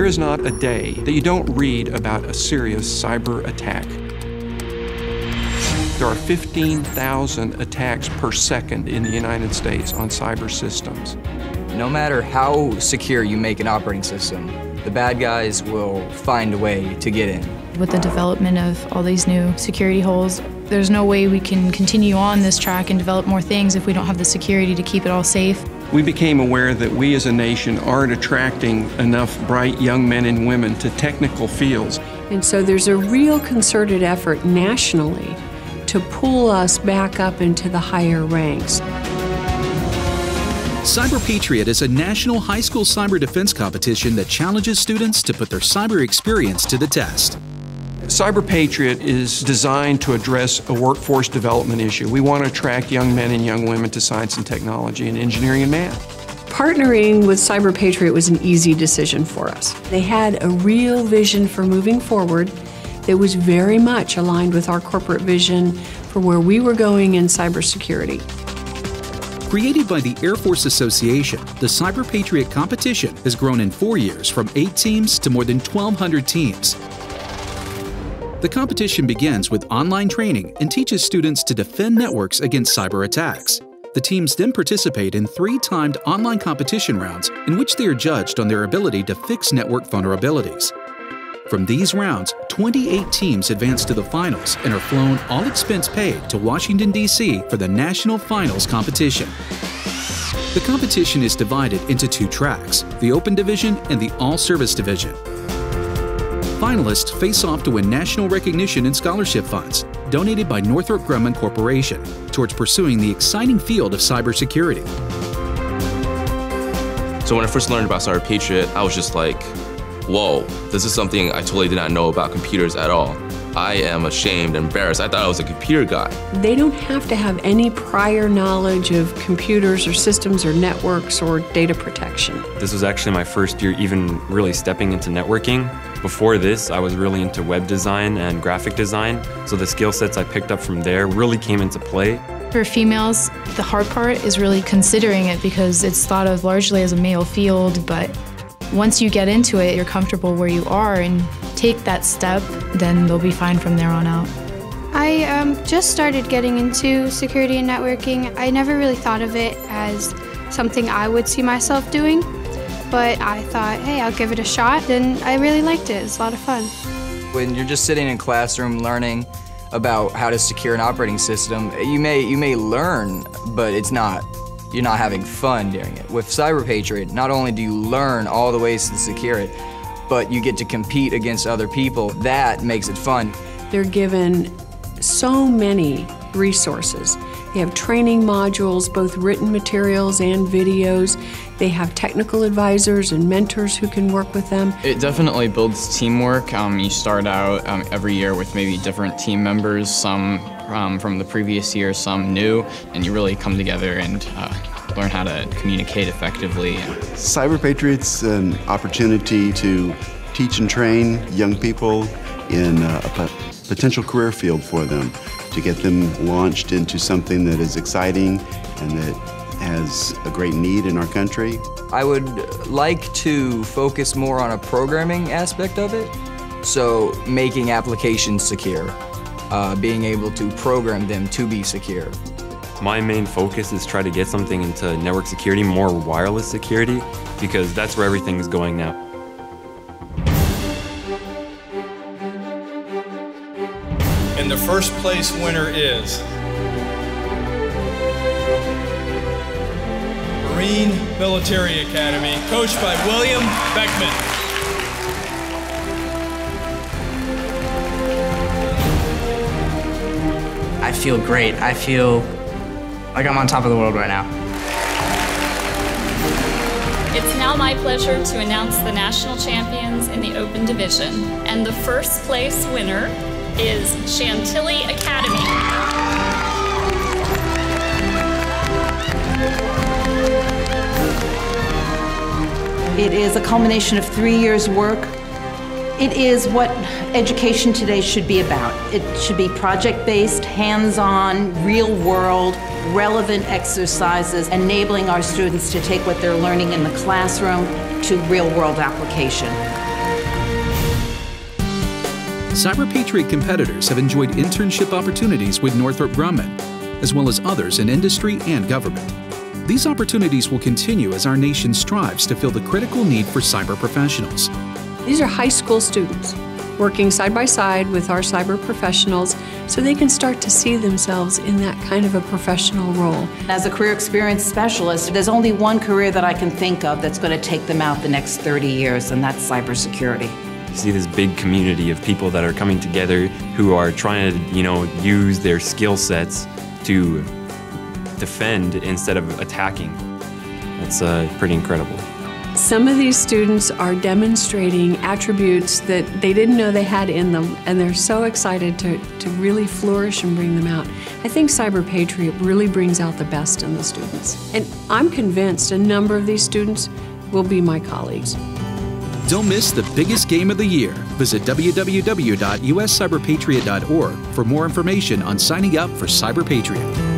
There is not a day that you don't read about a serious cyber attack. There are 15,000 attacks per second in the United States on cyber systems. No matter how secure you make an operating system, the bad guys will find a way to get in. With the development of all these new security holes, there's no way we can continue on this track and develop more things if we don't have the security to keep it all safe. We became aware that we as a nation aren't attracting enough bright young men and women to technical fields. And so there's a real concerted effort nationally to pull us back up into the higher ranks. Cyber Patriot is a national high school cyber defense competition that challenges students to put their cyber experience to the test. Cyber Patriot is designed to address a workforce development issue. We want to attract young men and young women to science and technology and engineering and math. Partnering with Cyber Patriot was an easy decision for us. They had a real vision for moving forward that was very much aligned with our corporate vision for where we were going in cybersecurity. Created by the Air Force Association, the Cyber Patriot competition has grown in four years from eight teams to more than 1,200 teams. The competition begins with online training and teaches students to defend networks against cyber attacks. The teams then participate in three timed online competition rounds in which they are judged on their ability to fix network vulnerabilities. From these rounds, 28 teams advance to the finals and are flown all expense paid to Washington, D.C. for the National Finals competition. The competition is divided into two tracks the Open Division and the All Service Division. Finalists face off to win national recognition and scholarship funds donated by Northrop Grumman Corporation towards pursuing the exciting field of cybersecurity. So when I first learned about Cyber Patriot, I was just like, whoa, this is something I totally did not know about computers at all. I am ashamed, and embarrassed. I thought I was a computer guy. They don't have to have any prior knowledge of computers or systems or networks or data protection. This was actually my first year even really stepping into networking. Before this, I was really into web design and graphic design, so the skill sets I picked up from there really came into play. For females, the hard part is really considering it because it's thought of largely as a male field, but once you get into it, you're comfortable where you are and take that step, then they'll be fine from there on out. I um, just started getting into security and networking. I never really thought of it as something I would see myself doing, but I thought, hey, I'll give it a shot, and I really liked it. It's a lot of fun. When you're just sitting in a classroom learning about how to secure an operating system, you may you may learn, but it's not you're not having fun doing it. With Cyber Patriot, not only do you learn all the ways to secure it, but you get to compete against other people. That makes it fun. They're given so many resources. They have training modules, both written materials and videos. They have technical advisors and mentors who can work with them. It definitely builds teamwork. Um, you start out um, every year with maybe different team members, some um, from the previous year, some new, and you really come together and uh, learn how to communicate effectively. Cyber Patriots an opportunity to teach and train young people in uh, a potential career field for them, to get them launched into something that is exciting and that has a great need in our country. I would like to focus more on a programming aspect of it, so making applications secure uh, being able to program them to be secure. My main focus is try to get something into network security, more wireless security, because that's where everything is going now. First place winner is Marine Military Academy, coached by William Beckman. I feel great. I feel like I'm on top of the world right now. It's now my pleasure to announce the national champions in the Open Division. And the first place winner is Chantilly Academy. It is a culmination of three years' work it is what education today should be about. It should be project-based, hands-on, real-world, relevant exercises, enabling our students to take what they're learning in the classroom to real-world application. Cyber Patriot competitors have enjoyed internship opportunities with Northrop Grumman, as well as others in industry and government. These opportunities will continue as our nation strives to fill the critical need for cyber professionals. These are high school students working side by side with our cyber professionals so they can start to see themselves in that kind of a professional role. As a career experience specialist, there's only one career that I can think of that's going to take them out the next 30 years, and that's cybersecurity. You see this big community of people that are coming together who are trying to, you know, use their skill sets to defend instead of attacking. That's uh, pretty incredible. Some of these students are demonstrating attributes that they didn't know they had in them, and they're so excited to, to really flourish and bring them out. I think Cyber Patriot really brings out the best in the students. And I'm convinced a number of these students will be my colleagues. Don't miss the biggest game of the year. Visit www.uscyberpatriot.org for more information on signing up for Cyber Patriot.